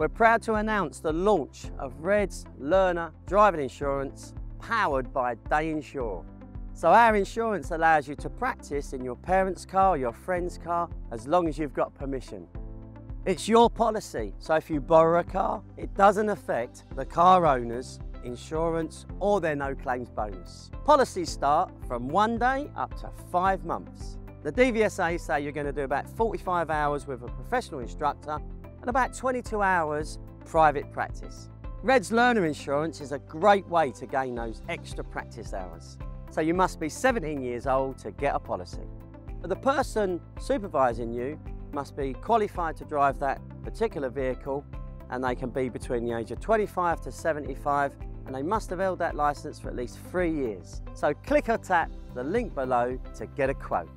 We're proud to announce the launch of Red's Learner Driving Insurance powered by Dayinsure. So our insurance allows you to practice in your parents' car or your friend's car as long as you've got permission. It's your policy, so if you borrow a car, it doesn't affect the car owner's insurance or their no claims bonus. Policies start from one day up to five months. The DVSA say you're going to do about 45 hours with a professional instructor and about 22 hours private practice. Red's Learner Insurance is a great way to gain those extra practice hours. So you must be 17 years old to get a policy. But the person supervising you must be qualified to drive that particular vehicle and they can be between the age of 25 to 75 and they must have held that licence for at least three years. So click or tap the link below to get a quote.